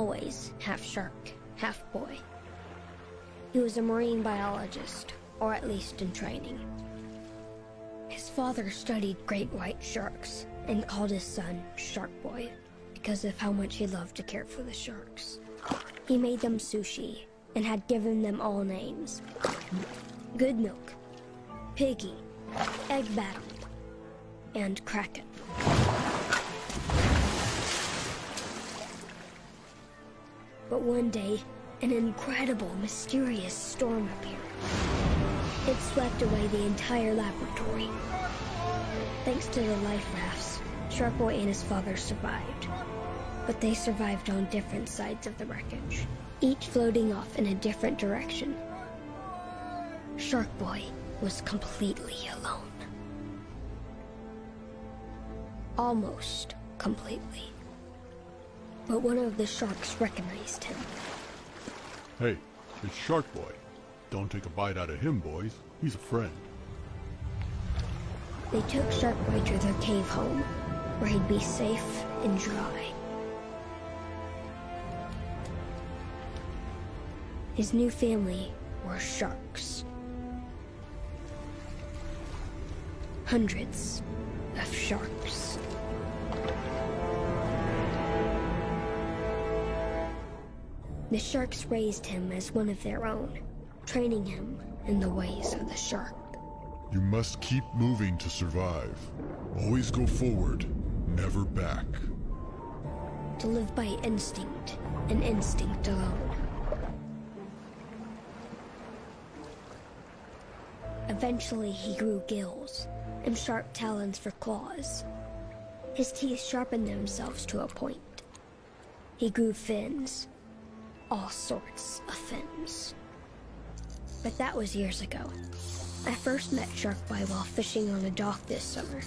always half shark, half boy. He was a marine biologist, or at least in training. His father studied great white sharks and called his son Shark Boy because of how much he loved to care for the sharks. He made them sushi and had given them all names. Good Milk, Piggy, Egg Battle, and Kraken. One day, an incredible, mysterious storm appeared. It swept away the entire laboratory. Thanks to the life rafts, Shark Boy and his father survived. But they survived on different sides of the wreckage, each floating off in a different direction. Shark Boy was completely alone. Almost completely. But one of the sharks recognized him. Hey, it's Shark Boy. Don't take a bite out of him, boys. He's a friend. They took Shark Boy to their cave home, where he'd be safe and dry. His new family were sharks. Hundreds of sharks. The sharks raised him as one of their own, training him in the ways of the shark. You must keep moving to survive. Always go forward, never back. To live by instinct, and instinct alone. Eventually, he grew gills and sharp talons for claws. His teeth sharpened themselves to a point. He grew fins. All sorts of fins. But that was years ago. I first met Shark Boy while fishing on a dock this summer.